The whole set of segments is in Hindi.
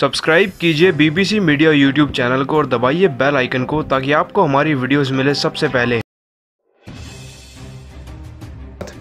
सब्सक्राइब कीजिए बीबीसी मीडिया यूट्यूब चैनल को और दबाइए बेल आइकन को ताकि आपको हमारी वीडियोस मिले सबसे पहले।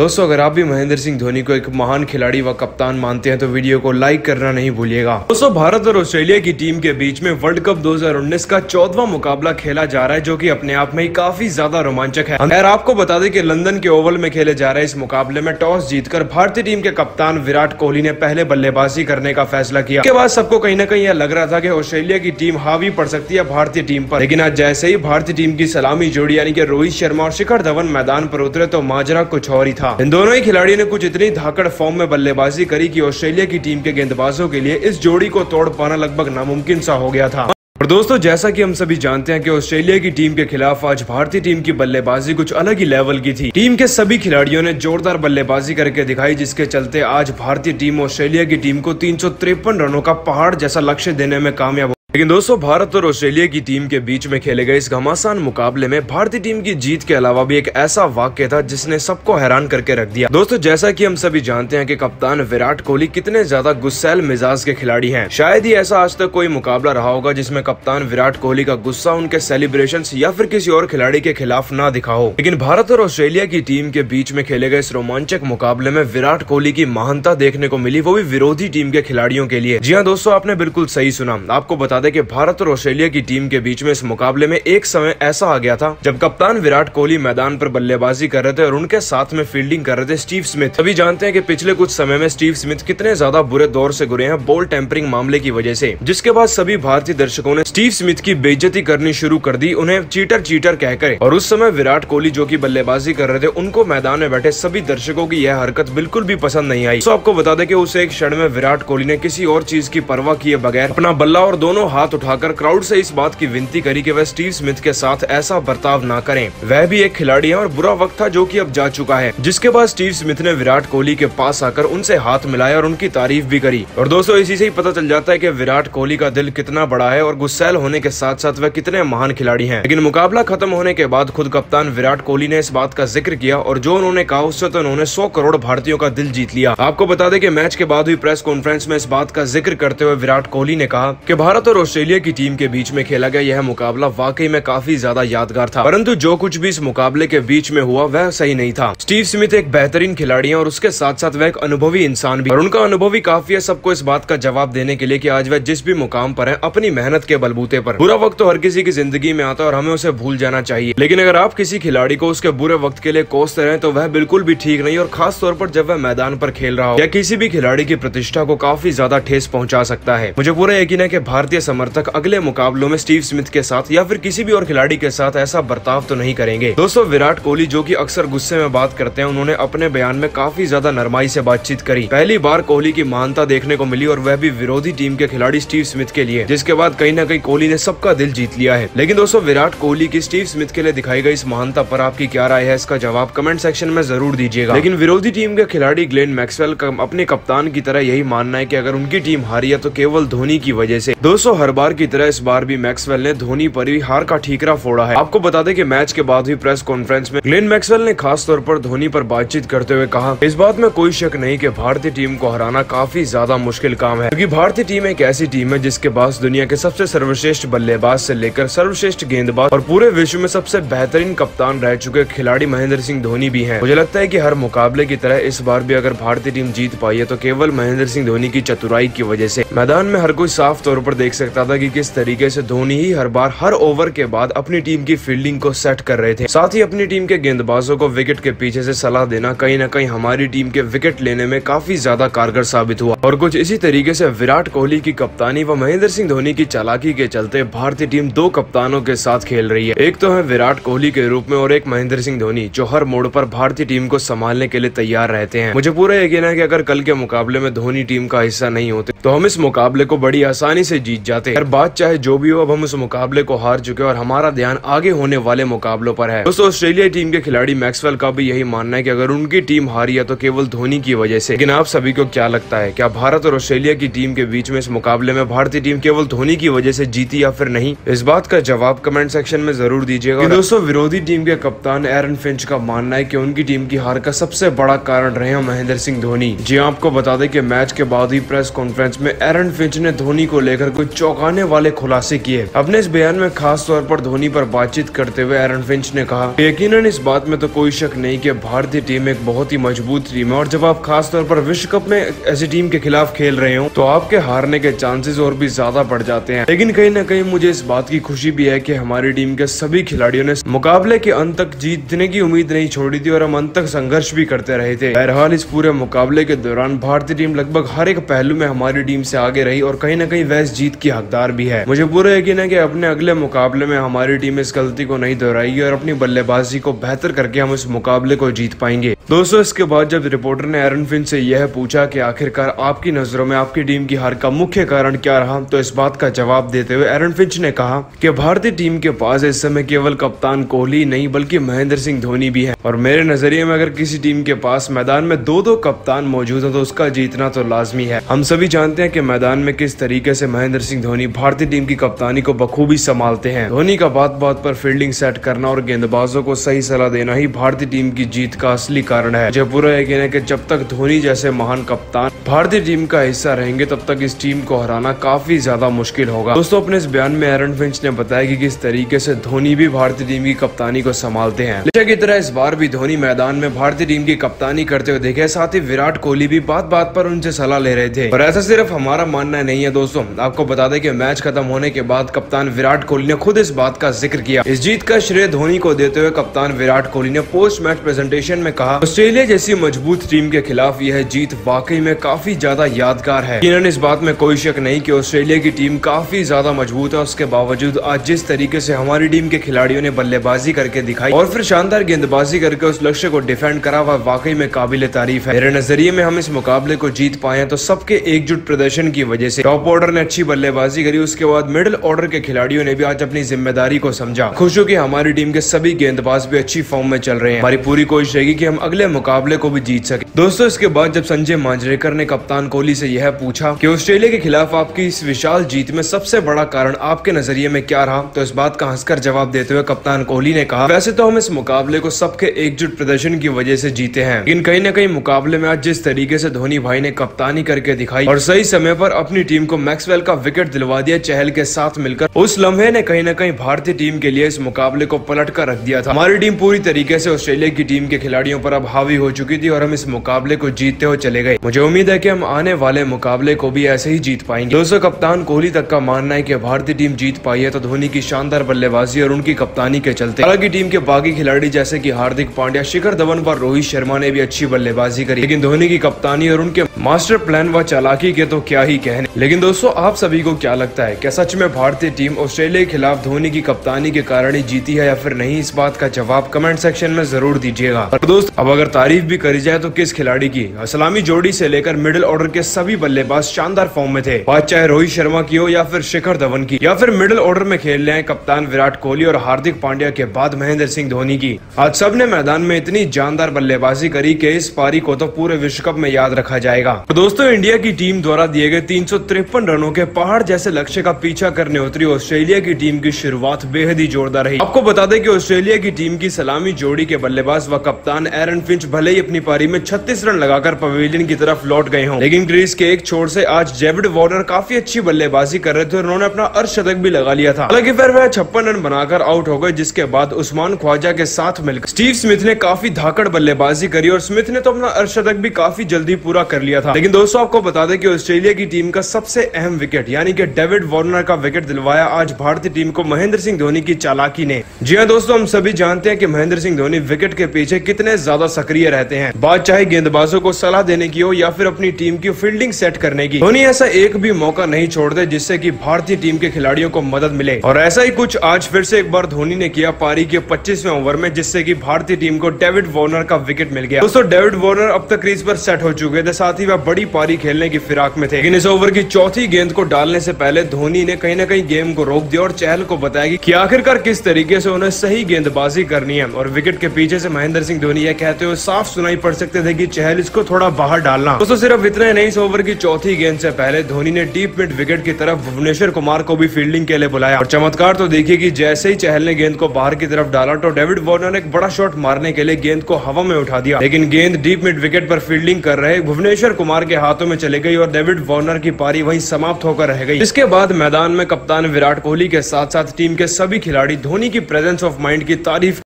दोस्तों, अगर आप भी महेंद्र सिंह धोनी को एक महान खिलाड़ी व कप्तान मानते हैं तो वीडियो को लाइक करना नहीं भूलिएगा। दोस्तों, भारत और ऑस्ट्रेलिया की टीम के बीच में वर्ल्ड कप 2019 का चौदवा मुकाबला खेला जा रहा है, जो कि अपने आप में ही काफ़ी ज़्यादा रोमांचक है। और आपको बता दें कि लंदन के ओवल में खेले जा रहे इस मुकाबले में टॉस जीतकर भारतीय टीम के कप्तान विराट कोहली ने पहले बल्लेबाजी करने का फैसला किया। उसके बाद सबको कहीं ना कहीं यह लग रहा था की ऑस्ट्रेलिया की टीम हावी पड़ सकती है भारतीय टीम पर। लेकिन आज जैसे ही भारतीय टीम की सलामी जोड़ी, यानी कि रोहित शर्मा और शिखर धवन मैदान पर उतरे तो माजरा कुछ और ही था। इन दोनों ही खिलाड़ियों ने कुछ इतनी धाकड़ फॉर्म में बल्लेबाजी करी कि ऑस्ट्रेलिया की टीम के गेंदबाजों के लिए इस जोड़ी को तोड़ पाना लगभग नामुमकिन सा हो गया था। और दोस्तों, जैसा कि हम सभी जानते हैं कि ऑस्ट्रेलिया की टीम के खिलाफ आज भारतीय टीम की बल्लेबाजी कुछ अलग ही लेवल की थी। टीम के सभी खिलाड़ियों ने जोरदार बल्लेबाजी करके दिखाई, जिसके चलते आज भारतीय टीम ऑस्ट्रेलिया की टीम को तीन सौ तिरपन रनों का पहाड़ जैसा लक्ष्य देने में कामयाब लेकिन दोस्तों, भारत और ऑस्ट्रेलिया की टीम के बीच में खेले गए इस घमासान मुकाबले में भारतीय टीम की जीत के अलावा भी एक ऐसा वाक्य था जिसने सबको हैरान करके रख दिया। दोस्तों, जैसा कि हम सभी जानते हैं कि कप्तान विराट कोहली कितने ज़्यादा गुस्सैल मिजाज के खिलाड़ी हैं। शायद ही ऐसा आज तक कोई मुकाबला रहा होगा जिसमें कप्तान विराट कोहली का गुस्सा उनके सेलिब्रेशन या फिर किसी और खिलाड़ी के खिलाफ न दिखा हो। लेकिन भारत और ऑस्ट्रेलिया की टीम के बीच में खेले गए इस रोमांचक मुकाबले में विराट कोहली की महानता देखने को मिली, वो भी विरोधी टीम के खिलाड़ियों के लिए। जी हाँ दोस्तों, आपने बिल्कुल सही सुना। आपको बता दें कि भारत और ऑस्ट्रेलिया की टीम के बीच में इस मुकाबले में एक समय ऐसा आ गया था जब कप्तान विराट कोहली मैदान पर बल्लेबाजी कर रहे थे और उनके साथ में फील्डिंग कर रहे थे स्टीव स्मिथ। अभी जानते हैं कि पिछले कुछ समय में स्टीव स्मिथ कितने ज़्यादा बुरे दौर से गुरे हैं बॉल टेम्परिंग मामले की वजह से। जिसके बाद सभी भारतीय दर्शकों ने स्टीव स्मिथ की बेइज्जती करनी शुरू कर दी, उन्हें चीटर चीटर कहकर और उस समय विराट कोहली जो की बल्लेबाजी कर रहे थे, उनको मैदान में बैठे सभी दर्शकों की यह हरकत बिल्कुल भी पसंद नहीं आई। तो आपको बता दें कि उस एक क्षण में विराट कोहली ने किसी और चीज़ की परवाह किए बगैर अपना बल्ला और दोनों हाथ उठाकर क्राउड से इस बात की विनती करी कि वह स्टीव स्मिथ के साथ ऐसा बर्ताव ना करें। वह भी एक खिलाड़ी है और बुरा वक्त था जो कि अब जा चुका है। जिसके बाद स्टीव स्मिथ ने विराट कोहली के पास आकर उनसे हाथ मिलाया और उनकी तारीफ़ भी करी। और दोस्तों, इसी से ही पता चल जाता है की विराट कोहली का दिल कितना बड़ा है और गुस्सैल होने के साथ साथ वह कितने महान खिलाड़ी है। लेकिन मुकाबला खत्म होने के बाद खुद कप्तान विराट कोहली ने इस बात का ज़िक्र किया और जो उन्होंने कहा, उससे तो उन्होंने सौ करोड़ भारतीयों का दिल जीत लिया। आपको बता दें कि मैच के बाद हुई प्रेस कॉन्फ्रेंस में इस बात का ज़िक्र करते हुए विराट कोहली ने कहा कि भारत और ऑस्ट्रेलिया की टीम के बीच में खेला गया यह मुकाबला वाकई में काफ़ी ज़्यादा यादगार था। परंतु जो कुछ भी इस मुकाबले के बीच में हुआ, वह सही नहीं था। स्टीव स्मिथ एक बेहतरीन खिलाड़ी है और उसके साथ साथ वह एक अनुभवी इंसान भी। और उनका अनुभवी काफ़ी है सबको इस बात का जवाब देने के लिए की आज वह जिस भी मुकाम पर है, अपनी मेहनत के बलबूते पर। बुरा वक्त तो हर किसी की ज़िंदगी में आता है और हमें उसे भूल जाना चाहिए। लेकिन अगर आप किसी खिलाड़ी को उसके बुरे वक्त के लिए कोसते रहे तो वह बिल्कुल भी ठीक नहीं और खास तौर पर जब वह मैदान पर खेल रहा हो, या किसी भी खिलाड़ी की प्रतिष्ठा को काफ़ी ज़्यादा ठेस पहुँचा सकता है। मुझे पूरा यकीन है कि भारतीय समर्थक अगले मुकाबलों में स्टीव स्मिथ के साथ या फिर किसी भी और खिलाड़ी के साथ ऐसा बर्ताव तो नहीं करेंगे। दोस्तों, विराट कोहली, जो कि अक्सर गुस्से में बात करते हैं, उन्होंने अपने बयान में काफ़ी ज़्यादा नरमाई से बातचीत करी। पहली बार कोहली की महानता देखने को मिली और वह भी विरोधी टीम के खिलाड़ी स्टीव स्मिथ के लिए, जिसके बाद कहीं ना कहीं कोहली ने सबका दिल जीत लिया है। लेकिन दोस्तों, विराट कोहली की स्टीव स्मिथ के लिए दिखाई गई इस महानता पर आपकी क्या राय है, इसका जवाब कमेंट सेक्शन में ज़रूर दीजिएगा। लेकिन विरोधी टीम के खिलाड़ी ग्लेन मैक्सवेल का अपने कप्तान की तरह यही मानना है की अगर उनकी टीम हारी है तो केवल धोनी की वजह से। दोस्तों हर बार की तरह इस बार भी मैक्सवेल ने धोनी पर ही हार का ठीकरा फोड़ा है। आपको बता दें कि मैच के बाद हुई प्रेस कॉन्फ्रेंस में ग्लेन मैक्सवेल ने खास तौर पर धोनी पर बातचीत करते हुए कहा, इस बात में कोई शक नहीं कि भारतीय टीम को हराना काफ़ी ज़्यादा मुश्किल काम है। क्योंकि भारतीय टीम एक ऐसी टीम है जिसके पास दुनिया के सबसे सर्वश्रेष्ठ बल्लेबाज से लेकर सर्वश्रेष्ठ गेंदबाज और पूरे विश्व में सबसे बेहतरीन कप्तान रह चुके खिलाड़ी महेंद्र सिंह धोनी भी है। मुझे लगता है की हर मुकाबले की तरह इस बार भी अगर भारतीय टीम जीत पाई है तो केवल महेंद्र सिंह धोनी की चतुराई की वजह ऐसी मैदान में हर कोई साफ़ तौर पर देख सकता था कि किस तरीके से धोनी ही हर बार, हर ओवर के बाद अपनी टीम की फील्डिंग को सेट कर रहे थे। साथ ही अपनी टीम के गेंदबाजों को विकेट के पीछे से सलाह देना कहीं न कहीं हमारी टीम के विकेट लेने में काफ़ी ज़्यादा कारगर साबित हुआ। और कुछ इसी तरीके से विराट कोहली की कप्तानी व महेंद्र सिंह धोनी की चालाकी के चलते भारतीय टीम दो कप्तानों के साथ खेल रही है। एक तो है विराट कोहली के रूप में और एक महेंद्र सिंह धोनी, जो हर मोड़ पर भारतीय टीम को संभालने के लिए तैयार रहते हैं। मुझे पूरा यकीन है की अगर कल के मुकाबले में धोनी टीम का हिस्सा नहीं होते तो हम इस मुकाबले को बड़ी आसानी से जीत जाते हर बात चाहे जो भी हो, अब हम उस मुकाबले को हार चुके और हमारा ध्यान आगे होने वाले मुकाबलों पर है। दोस्तों, ऑस्ट्रेलिया टीम के खिलाड़ी मैक्सवेल का भी यही मानना है की अगर उनकी टीम हारी है तो केवल धोनी की वजह से। लेकिन आप सभी को क्या लगता है, क्या भारत और ऑस्ट्रेलिया की टीम के बीच में इस मुकाबले में भारतीय टीम केवल धोनी की वजह से जीती या फिर नहीं? इस बात का जवाब कमेंट सेक्शन में ज़रूर दीजिएगा। दोस्तों, विरोधी टीम के कप्तान एरन फिंच का मानना है कि उनकी टीम की हार का सबसे बड़ा कारण रहे महेंद्र सिंह धोनी। जी, आपको बता दें कि मैच के बाद ही प्रेस कॉन्फ्रेंस में एरन फिंच ने धोनी को लेकर कुछ चौंकाने वाले खुलासे किए। अपने इस बयान में खास तौर पर धोनी पर बातचीत करते हुए एरन फिंच ने कहा यकीन इस बात में तो कोई शक नहीं की भारतीय टीम एक बहुत ही मज़बूत टीम है और जब आप खास तौर पर विश्व कप में ऐसी टीम के खिलाफ खेल रहे हो तो आपके हारने के चांसेस और भी ज़्यादा बढ़ जाते हैं। लेकिन कहीं ना कहीं मुझे इस बात की खुशी भी है की हमारी टीम के सभी खिलाड़ियों ने मुकाबले के अंत तक जीतने की उम्मीद नहीं छोड़ी थी और हम अंत तक संघर्ष भी करते रहे थे। बहरहाल, इस पूरे मुकाबले के दौरान भारतीय टीम लगभग हर एक पहलू में हमारी टीम से आगे रही और कहीं ना कहीं वह जीत की हकदार भी है। मुझे पूरा यकीन है कि अपने अगले मुकाबले में हमारी टीम इस गलती को नहीं दोहराएगी और अपनी बल्लेबाजी को बेहतर करके हम इस मुकाबले को जीत पाएँगे। दोस्तों, इसके बाद जब रिपोर्टर ने एरन फिन से यह पूछा कि आखिरकार आपकी नज़रों में आपकी टीम की हार का मुख्य कारण क्या रहा तो इस बात का जवाब देते हुए एरन फिंच ने कहा कि भारतीय टीम के पास इस समय केवल कप्तान कोहली नहीं, बल्कि महेंद्र सिंह धोनी भी है। और मेरे नज़रिए में अगर किसी टीम के पास मैदान में दो दो कप्तान मौजूद है तो उसका जीतना तो लाजमी है। हम सभी जानते हैं की मैदान में किस तरीके से महेंद्र सिंह धोनी भारतीय टीम की कप्तानी को बखूबी संभालते हैं। धोनी का बात बात पर फील्डिंग सेट करना और गेंदबाजों को सही सलाह देना ही भारतीय टीम की जीत का असली कारण है। जब पूरा यकीन है कि जब तक धोनी जैसे महान कप्तान भारतीय टीम का हिस्सा रहेंगे, तब तक इस टीम को हराना काफ़ी ज़्यादा मुश्किल होगा। दोस्तों, अपने इस बयान में एरन फिंच ने बताया कि किस तरीके से धोनी भी भारतीय टीम की कप्तानी को संभालते हैं। हमेशा की तरह इस बार भी धोनी मैदान में भारतीय टीम की कप्तानी करते हुए देखे। साथ ही विराट कोहली भी बात बात पर उनसे सलाह ले रहे थे। और ऐसा सिर्फ़ हमारा मानना नहीं है दोस्तों। आपको बता दें कि मैच खत्म होने के बाद कप्तान विराट कोहली ने खुद इस बात का ज़िक्र किया। इस जीत का श्रेय धोनी को देते हुए कप्तान विराट कोहली ने पोस्ट मैच प्रेजेंटेशन में कहा ऑस्ट्रेलिया जैसी मज़बूत टीम के खिलाफ यह जीत वाकई में काफ़ी ज़्यादा यादगार है। इन्होंने इस बात में कोई शक नहीं कि ऑस्ट्रेलिया की टीम काफ़ी ज़्यादा मज़बूत है। उसके बावजूद आज जिस तरीके से हमारी टीम के खिलाड़ियों ने बल्लेबाजी करके दिखाई और फिर शानदार गेंदबाजी करके उस लक्ष्य को डिफेंड करा, वह वाकई में काबिल तारीफ़ है। मेरे नज़रिए में हम इस मुकाबले को जीत पाए तो सबके एकजुट प्रदर्शन की वजह से। टॉप ऑर्डर ने अच्छी बल्लेबाजी करी, उसके बाद मिडिल ऑर्डर के खिलाड़ियों ने भी आज अपनी ज़िम्मेदारी को समझा। खुश हो की हमारी टीम के सभी गेंदबाज भी अच्छी फॉर्म में चल रहे हैं। हमारी पूरी कोशिश रहेगी की हम अगले मुकाबले को भी जीत सके। दोस्तों, इसके बाद जब संजय मांजरेकर ने कप्तान कोहली से यह पूछा कि ऑस्ट्रेलिया के खिलाफ आपकी इस विशाल जीत में सबसे बड़ा कारण आपके नज़रिए में क्या रहा तो इस बात का हंसकर जवाब देते हुए कप्तान कोहली ने कहा, वैसे तो हम इस मुकाबले को सबके एकजुट प्रदर्शन की वजह से जीते हैं। लेकिन कहीं न कहीं मुकाबले में आज जिस तरीके से धोनी भाई ने कप्तानी करके दिखाई और सही समय पर अपनी टीम को मैक्सवेल का विकेट दिलवा दिया चहल के साथ मिलकर, उस लम्हे ने कहीं न कहीं भारतीय टीम के लिए इस मुकाबले को पलट कर रख दिया था। हमारी टीम पूरी तरीके से ऑस्ट्रेलिया की टीम के खिलाड़ियों पर अब हावी हो चुकी थी और हम इस मुकाबले को जीतते हुए चले गए। मुझे उम्मीद है कि हम आने वाले मुकाबले को भी ऐसे ही जीत पाएँगे। दोस्तों कप्तान कोहली तक का मानना है कि भारतीय टीम जीत पाई है तो धोनी की शानदार बल्लेबाजी और उनकी कप्तानी के चलते। हालाँकि टीम के बाकी खिलाड़ी जैसे की हार्दिक पांड्या, शिखर धवन व रोहित शर्मा ने भी अच्छी बल्लेबाजी करी। लेकिन धोनी की कप्तानी और उनके मास्टर प्लान व चालाकी के तो क्या ही कहने। लेकिन दोस्तों, आप सभी को क्या लगता है, क्या सच में भारतीय टीम ऑस्ट्रेलिया के खिलाफ धोनी की कप्तानी के कारण ही जीती है या फिर नहीं? इस बात का जवाब कमेंट सेक्शन में ज़रूर दीजिएगा। दोस्त, अब अगर तारीफ़ भी करी जाए तो किस खिलाड़ी की? सलामी जोड़ी से लेकर मिडिल ऑर्डर के सभी बल्लेबाज शानदार फॉर्म में थे। बात चाहे रोहित शर्मा की हो या फिर शिखर धवन की, या फिर मिडिल ऑर्डर में खेल रहे हैं कप्तान विराट कोहली और हार्दिक पांड्या के बाद महेंद्र सिंह धोनी की। आज सबने मैदान में इतनी जानदार बल्लेबाजी करी कि इस पारी को तो पूरे विश्व कप में याद रखा जाएगा। तो दोस्तों, इंडिया की टीम द्वारा दिए गए तीन सौ तिरपन रनों के पहाड़ जैसे लक्ष्य का पीछा करने उतरी ऑस्ट्रेलिया की टीम की शुरुआत बेहद ही जोरदार रही। आपको बता दें कि ऑस्ट्रेलिया की टीम की सलामी जोड़ी के बल्लेबाज व कप्तान एरन फिंच भले ही अपनी पारी में 36 रन लगाकर पवेलियन की तरफ़ लौट गए हों, लेकिन ग्रीस के एक छोर से आज जेविड वार्नर काफ़ी अच्छी बल्लेबाजी कर रहे थे और उन्होंने अपना अर्शतक भी लगा लिया था। हालाँकि फिर वह छप्पन रन बनाकर आउट हो गए, जिसके बाद उस्मान ख्वाजा के साथ मिलकर स्टीव स्मिथ ने काफ़ी धाकड़ बल्लेबाजी करी और स्मिथ ने तो अपना अर्शतक भी काफ़ी जल्दी पूरा कर लिया था। लेकिन दोस्तों, आपको बता दें कि ऑस्ट्रेलिया की टीम का सबसे अहम विकेट यानी कि डेविड वार्नर का विकेट दिलवाया आज भारतीय टीम को महेंद्र सिंह धोनी की चालाकी ने। जी हाँ दोस्तों, हम सभी जानते हैं कि महेंद्र सिंह धोनी विकेट के पीछे कितने ज़्यादा सक्रिय रहते हैं। बात चाहे गेंदबाजों को सलाह देने की हो या फिर अपनी टीम की फील्डिंग सेट करने की। धोनी ऐसा एक भी मौका नहीं छोड़ते जिससे की भारतीय टीम के खिलाड़ियों को मदद मिले। और ऐसा ही कुछ आज फिर से एक बार धोनी ने किया पारी के पच्चीसवें ओवर में, जिससे की भारतीय टीम को डेविड वॉर्नर का विकेट मिल गया। दोस्तों, डेविड वॉर्नर अब तक क्रीज पर सेट हो चुके थे, साथ ही वह बड़ी पारी खेलने की फिराक में थे। लेकिन इस ओवर की चौथी गेंद को डालने से पहले धोनी ने कहीं ना कहीं गेम को रोक दिया और चहल को बताया कि आखिरकार किस तरीके से उन्हें सही गेंदबाजी करनी है। और विकेट के पीछे से महेंद्र सिंह धोनी यह कहते हुए साफ़ सुनाई पड़ सकते थे कि चहल इसको थोड़ा बाहर डालना। दोस्तों, सिर्फ़ इतना नहीं, इस ओवर की चौथी गेंद से पहले धोनी ने डीप मिड विकेट की तरफ़ भुवनेश्वर कुमार को भी फील्डिंग के लिए बुलाया। और चमत्कार तो देखिए कि जैसे ही चहल ने गेंद को बाहर की तरफ़ डाला तो डेविड वार्नर ने एक बड़ा शॉट मारने के लिए गेंद को हवा में उठा दिया। लेकिन गेंद डीप मिड विकेट पर फील्डिंग कर रहे भुवनेश्वर कुमार के हाथों में चले गई और डेविड वार्नर की पारी वहीं समाप्त होकर रह गई। इसके बाद मैदान में कप्तान विराट कोहली के साथ साथ टीम के सभी खिलाड़ी धोनी की प्रेजेंस ऑफ़ माइंड की तारीफ़